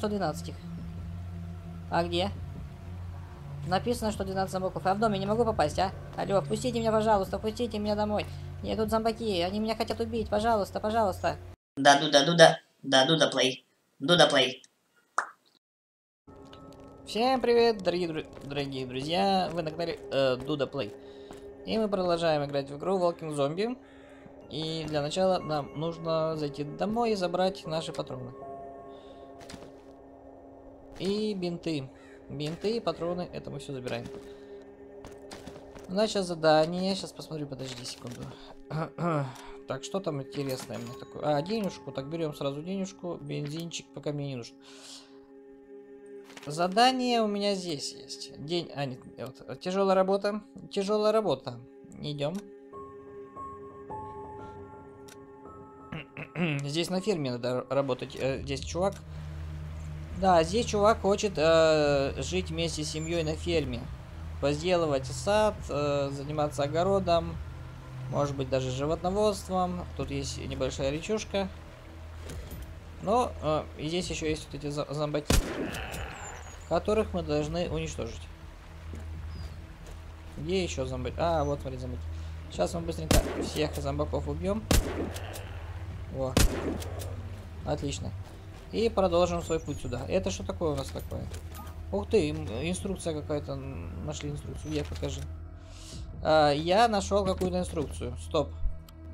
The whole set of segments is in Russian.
что 12 их. А где? Написано, что 12 зомбаков. Я в доме не могу попасть, а? Алло, впустите меня, пожалуйста, впустите меня домой. Мне тут зомбаки, они меня хотят убить, пожалуйста, пожалуйста. Да, Дуда, Дуда, да, Дуда плей. Дуда плей. Всем привет, дорогие, дру- дорогие друзья, вы на канале э, Дуда Плей. И мы продолжаем играть в игру Walking Zombie. И для начала нам нужно зайти домой и забрать наши патроны. И бинты. Бинты и патроны, это мы все забираем. Сейчас задание, сейчас посмотрю, подожди секунду. Так, что там интересное мне такое? А, денежку, так берем сразу денежку, бензинчик, пока мне не нужен. Задание у меня здесь есть. День, а нет, вот, тяжелая работа, тяжелая работа. Идем. Здесь на ферме надо работать. Э, Здесь чувак. Да, здесь чувак хочет э, жить вместе с семьей на ферме. Возделывать сад, э, заниматься огородом, может быть даже животноводством. Тут есть небольшая речушка. Но э, и здесь еще есть вот эти зо- зомбаки которых мы должны уничтожить. Где еще зомби? А, вот, смотри, зомбаки. Сейчас мы быстренько всех зомбаков убьем. Во. Отлично. И продолжим свой путь сюда. Это что такое у нас такое? Ух ты, ин- инструкция какая-то. Нашли инструкцию. Я покажи. А, я нашел какую-то инструкцию. Стоп.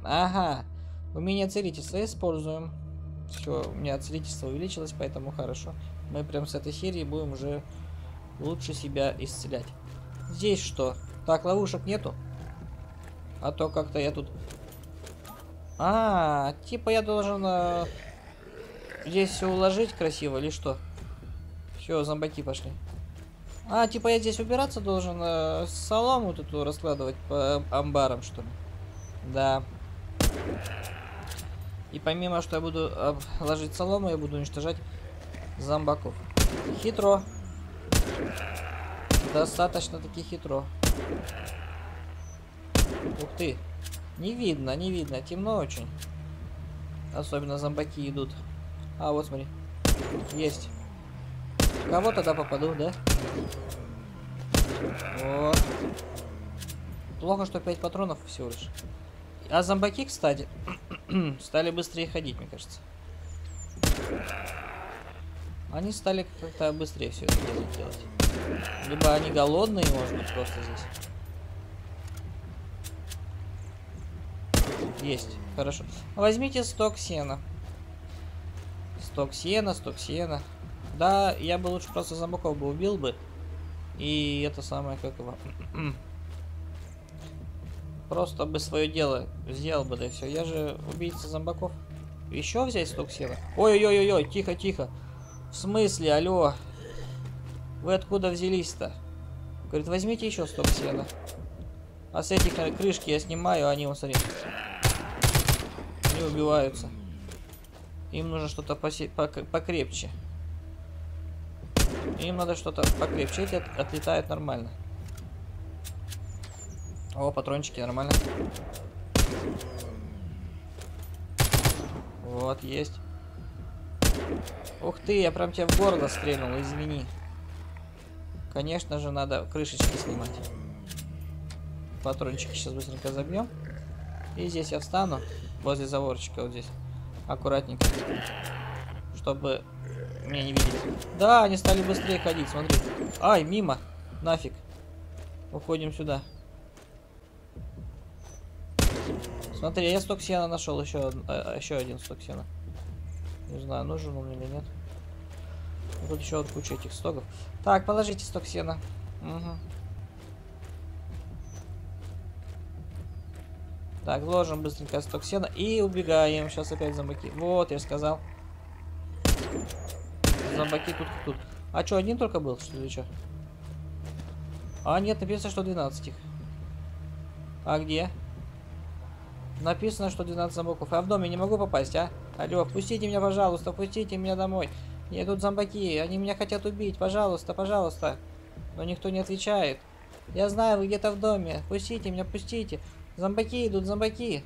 Ага. Умение целительства используем. Все, у меня целительство увеличилось, поэтому хорошо. Мы прям с этой серии будем уже лучше себя исцелять. Здесь что? Так, ловушек нету? А то как-то я тут... А, типа я должен э, здесь все уложить красиво или что? Все, зомбаки пошли. А, типа я здесь убираться должен, э, солому тут раскладывать по амбарам, что ли? Да. И помимо, что я буду э, ложить солому, я буду уничтожать зомбаков. Хитро. Достаточно таки хитро. Ух ты. Не видно, не видно. Темно очень. Особенно зомбаки идут. А, вот смотри. Есть. Кого тогда попаду, да? Вот. Плохо, что 5 патронов всего лишь. А зомбаки, кстати, стали быстрее ходить, мне кажется. Они стали как-то быстрее все это делать. Либо они голодные, может быть, просто здесь. Есть, хорошо. Возьмите сток сена. Сток сена, сток сена. Да, я бы лучше просто зомбаков бы убил бы. И это самое, как его... Просто бы свое дело сделал бы, да и все. Я же убийца зомбаков. Еще взять сток сена? Ой-ой-ой-ой, тихо-тихо. В смысле, алло? Вы откуда взялись-то? Говорит, возьмите еще сток сена. А с этих э, крышки я снимаю, они, вот смотри, не убиваются. Им нужно что-то покрепче. Им надо что-то покрепче. Эти от- отлетают нормально. О, патрончики нормально. Вот, есть. Ух ты, я прям тебя в горло стрельнул, извини. Конечно же, надо крышечки снимать. Патрончики сейчас быстренько забьем. И здесь я встану, возле заворчика, вот здесь. Аккуратненько. Чтобы меня не видели. Да, они стали быстрее ходить, смотри. Ай, мимо. Нафиг. Уходим сюда. Смотри, я сток сена нашел, еще, еще один сток сена. Не знаю, нужен он или нет. Тут еще вот куча этих стоков. Так, положите сток сена. Мгм. Так, ложим быстренько сток сена и убегаем. Сейчас опять зомбаки. Вот, я сказал. Зомбаки тут тут. А что, один только был, что ли, что? А, нет, написано, что 12 их. А где? Написано, что 12 зомбаков. Я в доме не могу попасть, а? Алло, впустите меня, пожалуйста, впустите меня домой. Нет, тут зомбаки, они меня хотят убить, пожалуйста, пожалуйста. Но никто не отвечает. Я знаю, вы где-то в доме. Пустите меня, пустите. Зомбаки идут, зомбаки.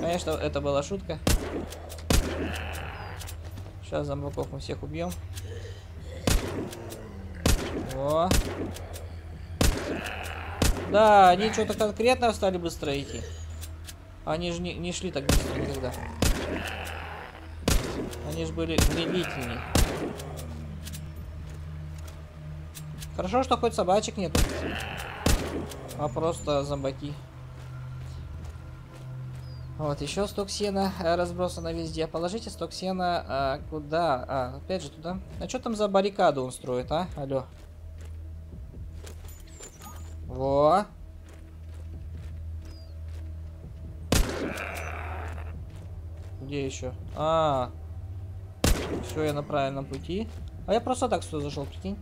Конечно, это была шутка. Сейчас зомбаков мы всех убьем. О. Да, они что-то конкретно стали быстро идти. Они же не, не шли так быстро никогда. Они же были медлительнее. Хорошо, что хоть собачек нету. А просто зомбаки. Вот, еще сток сена э, разбросано везде. Положите сток сена а, куда? А, опять же туда. А что там за баррикаду он строит, а? Алло. Во. Где еще? А, все, я на правильном пути. А я просто так сюда зашел, прикинь.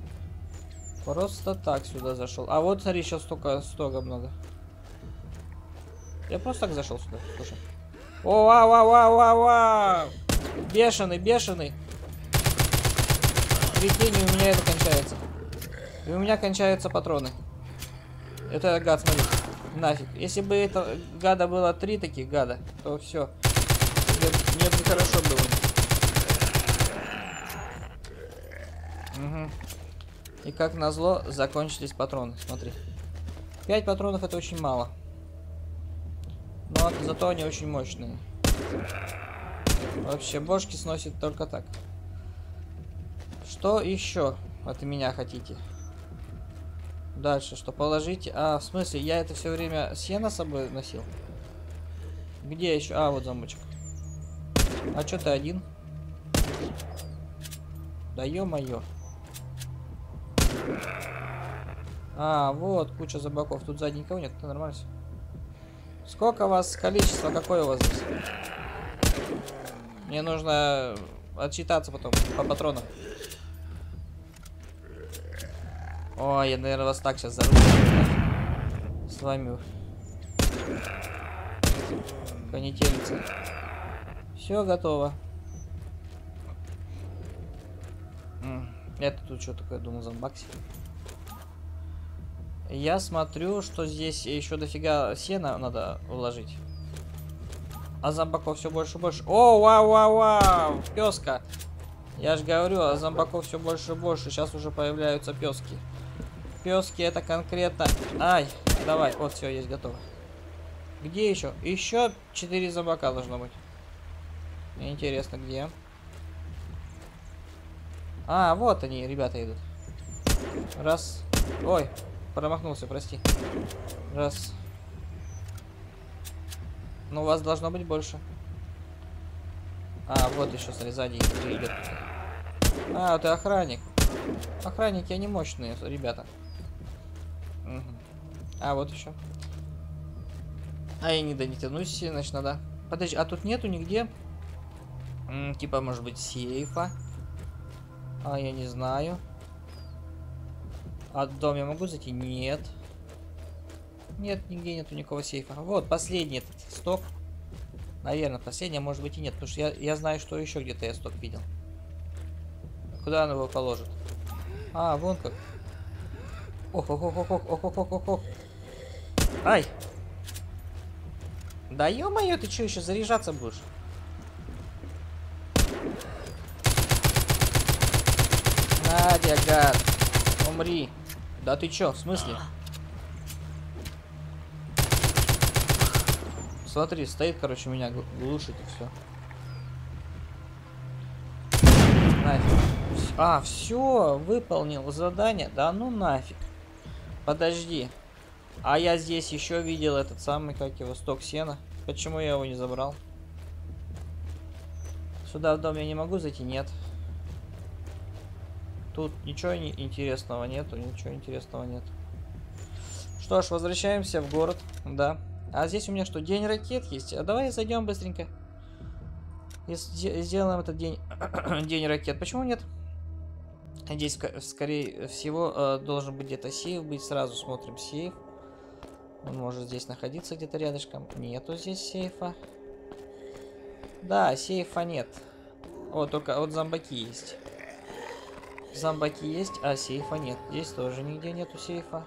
Просто так сюда зашел. А вот, смотри, сейчас столько, столько много. Я просто так зашел сюда, слушай. О, вау! Бешеный, бешеный. Прикинь, у меня это кончается. И у меня кончаются патроны. Это гад, смотри. Нафиг. Если бы это гада было три таких гада, то все. Мне, бы хорошо было. Угу. И как назло, закончились патроны. Смотри. Пять патронов это очень мало. Но зато они очень мощные. Вообще, бошки сносит только так. Что еще от меня хотите? Дальше, что положить? А, в смысле, я это все время сено с собой носил? Где еще? А, вот замочек. А что ты один? Да ё-моё. А, вот, куча забаков. Тут сзади никого нет, это нормально. Сколько у вас количество? Какое у вас здесь? Мне нужно отчитаться потом по патронам. Ой, я, наверное, вас так сейчас зарублю. С вами. Конетелица. Все готово. Это тут что такое, думал, зомбаксик. Я смотрю, что здесь еще дофига сена надо уложить. А зомбаков все больше и больше. О, вау, вау, вау! Песка! Я же говорю, а зомбаков все больше и больше. Сейчас уже появляются пески. Пески это конкретно... Ай, давай, вот все, есть, готово. Где еще? Еще 4 зомбака должно быть. Интересно, где? А, вот они, ребята идут. Раз. Ой, промахнулся, прости. Раз. Ну, у вас должно быть больше. А, вот еще, смотри, сзади идет. А, ты охранник. Охранники, они мощные, ребята. Угу. А, вот еще. А, я не, да, не тянусь, значит, надо... Подожди, а тут нету нигде? М типа, может быть, сейфа? А, я не знаю. А дом я могу зайти? Нет. Нет, нигде нету никакого сейфа. Вот, последний этот сток. Наверное, последний, а может быть и нет. Потому что я, я знаю, что еще где-то я сток видел. Куда он его положит? А, вон как. Ох, ох, ох, ох, ох, ох, ох, ох, ох. Ай! Да ё-моё, ты что, еще заряжаться будешь? Гад. Умри. Да ты чё, в смысле? Смотри, стоит, короче, меня глушит и все. Нафиг. А, все, выполнил задание. Да ну нафиг. Подожди. А я здесь еще видел этот самый, как его, сток сена. Почему я его не забрал? Сюда в дом я не могу зайти? Нет. Тут ничего интересного нету, ничего интересного нет. Что ж, возвращаемся в город, да. А здесь у меня что, день ракет есть? А давай зайдем быстренько. И сделаем этот день, день ракет. Почему нет? Здесь, скорее всего, э, должен быть где-то сейф быть. Сразу смотрим сейф. Он может здесь находиться где-то рядышком. Нету здесь сейфа. Да, сейфа нет. О, только вот зомбаки есть. Зомбаки есть, а сейфа нет. Здесь тоже нигде нету сейфа.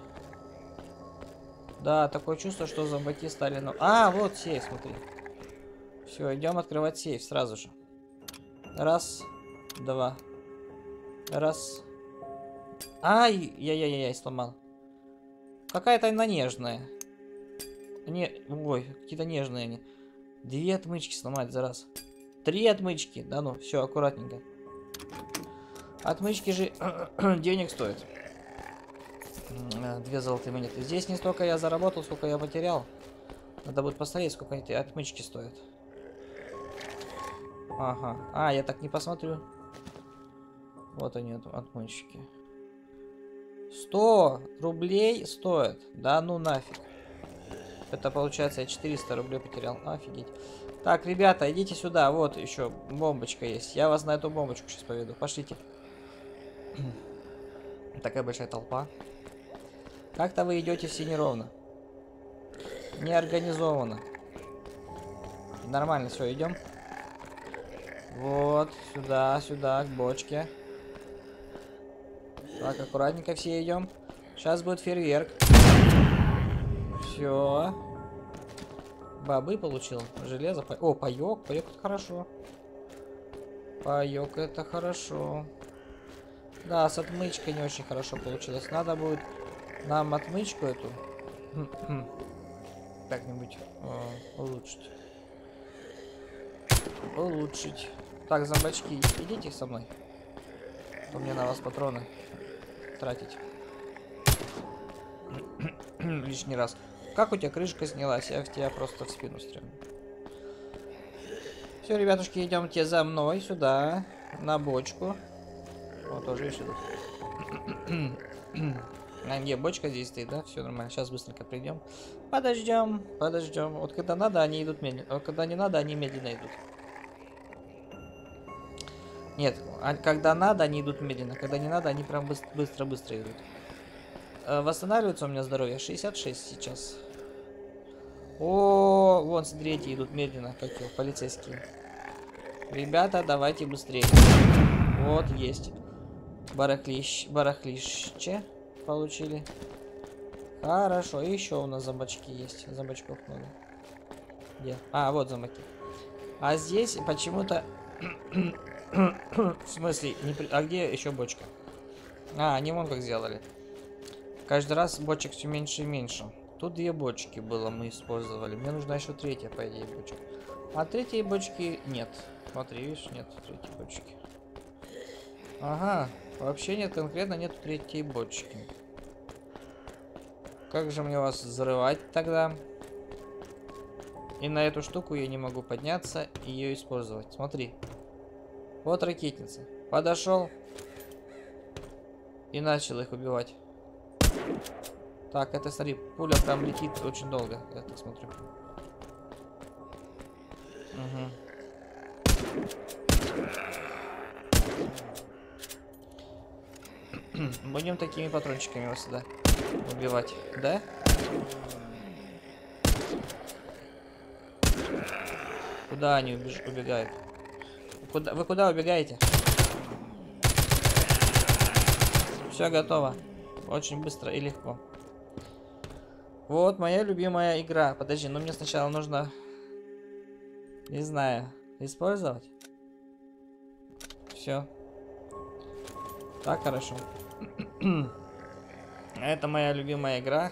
Да, такое чувство, что зомбаки стали... Ну... А, вот сейф, смотри. Все, идем открывать сейф сразу же. Раз, два. Раз. Ай, яй-яй-яй, сломал. Какая-то она нежная. Не, ой, какие-то нежные они. Две отмычки сломать за раз. Три отмычки. Да ну, все, аккуратненько. Отмычки же денег стоят. Две золотые монеты. Здесь не столько я заработал, сколько я потерял. Надо будет посмотреть, сколько эти отмычки стоят. Ага. А, я так не посмотрю. Вот они, отмычки. 100 рублей стоят. Да ну нафиг. Это получается я 400 рублей потерял. Офигеть. Так, ребята, идите сюда. Вот еще бомбочка есть. Я вас на эту бомбочку сейчас поведу. Пошлите. Такая большая толпа. Как-то вы идете все неровно. Неорганизованно. Нормально, все, идем. Вот, сюда, сюда, к бочке. Так, аккуратненько все идем. Сейчас будет фейерверк. Все. Бобы получил. Железо. О, паёк. Паёк это хорошо. Паёк это хорошо. Да, с отмычкой не очень хорошо получилось. Надо будет нам отмычку эту как-нибудь э, улучшить. Улучшить. Так, зомбачки, идите со мной. То мне на вас патроны тратить. Лишний раз. Как у тебя крышка снялась? Я в тебя просто в спину стрельну. Все, ребятушки, идемте за мной сюда, на бочку. Тоже идут. А, где бочка здесь стоит, да? Все нормально. Сейчас быстренько придем. Подождем, подождем. Вот когда надо, они идут медленно. Вот когда не надо, они медленно идут. Нет, а когда надо, они идут медленно. Когда не надо, они прям быстро-быстро идут. Э, восстанавливается у меня здоровье. 66 сейчас. О, вон, смотрите, идут медленно, как его, полицейские. Ребята, давайте быстрее. Вот, есть. Барахлищ, барахлище получили. Хорошо, еще у нас зомбачки есть. Зомбачков много. Где? А, вот зомбаки. А здесь почему-то В смысле, не при... а где еще бочка? А, они вон как сделали. Каждый раз бочек все меньше и меньше. Тут две бочки было, мы использовали. Мне нужна еще третья, по идее, бочка. А третьей бочки нет. Смотри, видишь, нет третьей бочки. Ага, вообще нет, конкретно нет третьей бочки. Как же мне вас взрывать тогда? И на эту штуку я не могу подняться и ее использовать. Смотри. Вот ракетница. Подошел. И начал их убивать. Так, это, смотри, пуля там летит очень долго. Я так смотрю. Угу. Будем такими патрончиками его сюда убивать, да? Куда они убеж убегают? Куда, вы куда убегаете? Все готово. Очень быстро и легко. Вот моя любимая игра. Подожди, но ну мне сначала нужно... Не знаю. Использовать? Все. Так, хорошо. Это моя любимая игра.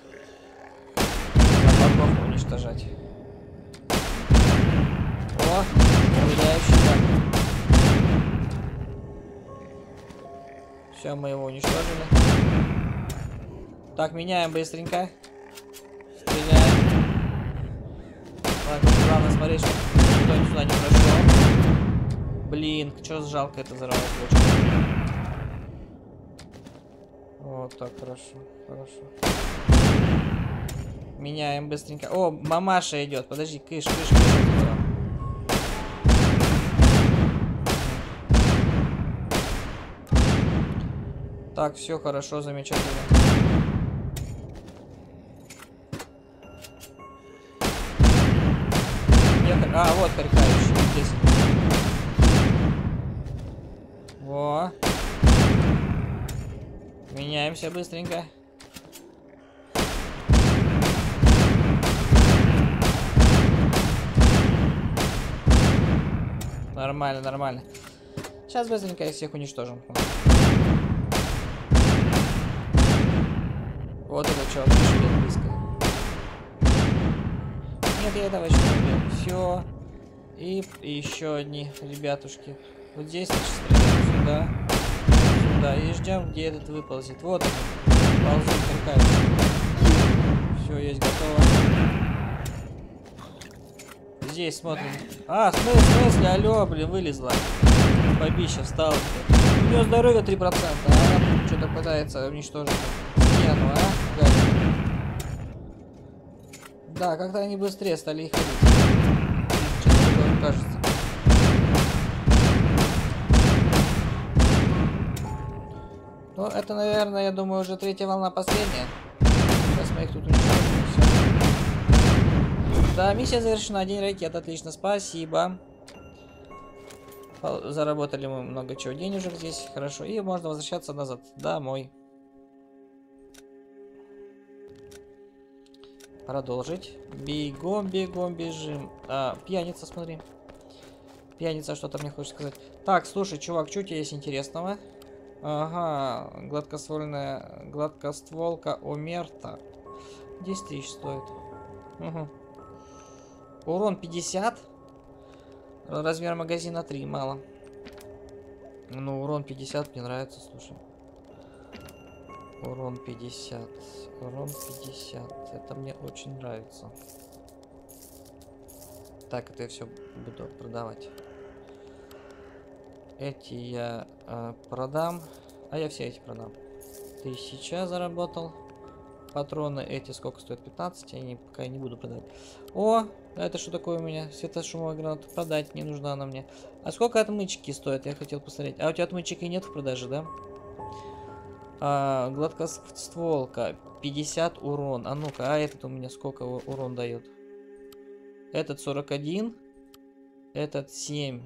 Зомбаков уничтожать. О, проверяющий Все, мы его уничтожили. Так, меняем быстренько. Стреляем. Так, главное смотреть, чтобы никто сюда не прошел. Блин, что жалко это взорвать бочку. Вот так, хорошо, хорошо. Меняем быстренько. О, мамаша идет. Подожди, кыш, кыш, кыш. Так, все хорошо, замечательно. А, вот харькающий здесь. Во. Меняемся быстренько. Нормально, нормально. Сейчас быстренько их всех уничтожим. Вот это чувак еще близко. Нет, я этого еще не убил. Все. И, и еще одни ребятушки. Вот здесь значит, сюда. Сюда. И ждем, где этот выползет. Вот он. Ползет какая Все, есть готово. Здесь смотрим. А, в смысле, в алло, блин, вылезла. Бабища встала. У нее здоровье 3%, а она что-то пытается уничтожить стену, а? Гадина. Да, как-то они быстрее стали ходить. Такое кажется. Это, наверное, я думаю, уже третья волна последняя. Сейчас мы их тут уничтожим. Да, миссия завершена. День ракет. Отлично, спасибо. Заработали мы много чего денежек здесь. Хорошо. И можно возвращаться назад. Домой. Продолжить. Бегом, бегом, бежим. А, пьяница, смотри. Пьяница что-то мне хочет сказать. Так, слушай, чувак, что у тебя есть интересного? Ага, гладкоствольная, гладкостволка Омерта. 10 тысяч стоит. Угу. Урон 50. Размер магазина 3, мало. Ну, урон 50 мне нравится, слушай. Урон 50. Урон 50. Это мне очень нравится. Так, это я все буду продавать. Эти я э, продам. А я все эти продам. Тысяча заработал. Патроны эти сколько стоят? 15. Я не, пока не буду продавать. О, это что такое у меня? Светошумовая граната. Продать не нужна она мне. А сколько отмычки стоят? Я хотел посмотреть. А у тебя отмычек и нет в продаже, да? А, гладкостволка. 50 урон. А ну-ка, а этот у меня сколько урон дает? Этот 41. Этот 7.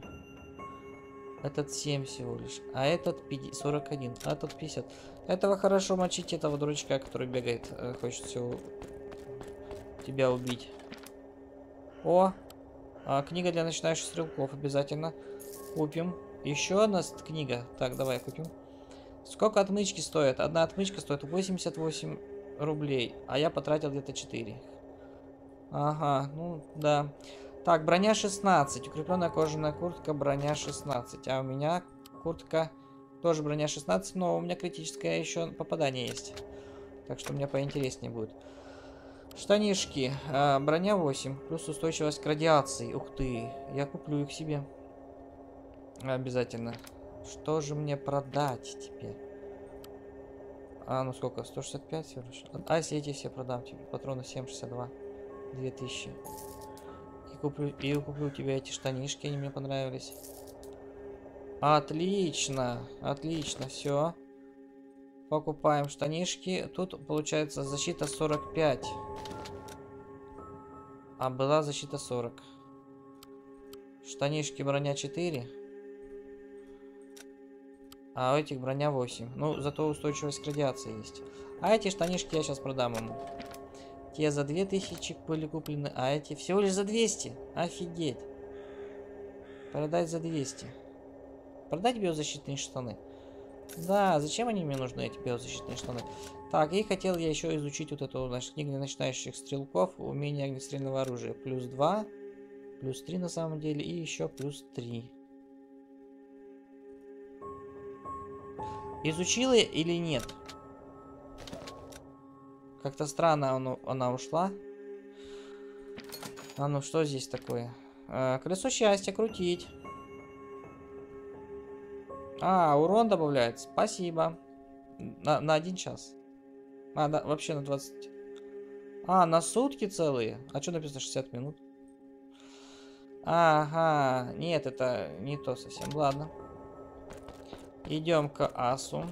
Этот 7 всего лишь. А этот 50, 41. А этот 50. Этого хорошо мочить, этого дурачка, который бегает. э, Хочет все тебя убить. О! А, книга для начинающих стрелков. Обязательно купим. Еще одна книга. Так, давай купим. Сколько отмычки стоит? Одна отмычка стоит 88 рублей. А я потратил где-то 4. Ага, ну да. Так, броня 16. Укрепленная кожаная куртка, броня 16. А у меня куртка тоже броня 16, но у меня критическое еще попадание есть. Так что мне поинтереснее будет. Штанишки. а, броня 8. Плюс устойчивость к радиации. Ух ты. Я куплю их себе. Обязательно. Что же мне продать теперь? А, ну сколько? 165 всего лишь. А если эти все продам тебе? Патроны 7,62. 2000. Куплю, и куплю у тебя эти штанишки, они мне понравились. Отлично, отлично, все. Покупаем штанишки. Тут получается защита 45. А была защита 40. Штанишки броня 4. А у этих броня 8. Ну, зато устойчивость к радиации есть. А эти штанишки я сейчас продам ему. Те за 2000 были куплены, а эти всего лишь за 200. Офигеть. Продать за 200. Продать биозащитные штаны. Да, зачем они мне нужны, эти биозащитные штаны? Так, и хотел я еще изучить вот эту нашу книгу для начинающих стрелков. Умение огнестрельного оружия. Плюс 2, плюс 3 на самом деле, и еще плюс 3. Изучила или нет? Как-то странно оно, она ушла. А ну что здесь такое? А, колесо счастья крутить. А, урон добавляется. Спасибо. На, на один час. А, да, вообще на 20. А, на сутки целые? А что написано 60 минут? Ага, нет, это не то совсем. Ладно. Идем к Асу.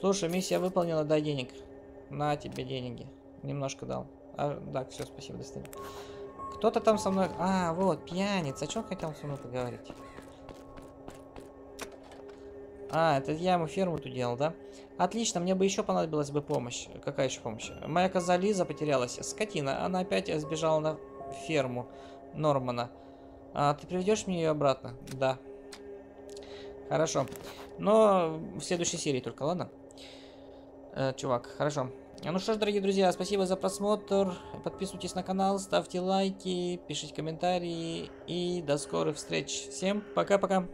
Слушай, миссия выполнена, дай денег. На тебе деньги. Немножко дал. А, так, все, спасибо, до свидания. Кто-то там со мной... А, вот, пьяница. О чем хотел со мной поговорить? А, это я ему ферму тут делал, да? Отлично, мне бы еще понадобилась бы помощь. Какая еще помощь? Моя коза Лиза потерялась. Скотина, она опять сбежала на ферму Нормана. А, ты приведешь мне ее обратно? Да. Хорошо. Но в следующей серии только, ладно? Э, чувак, хорошо. Ну что ж, дорогие друзья, спасибо за просмотр. Подписывайтесь на канал, ставьте лайки, пишите комментарии. И до скорых встреч. Всем пока-пока.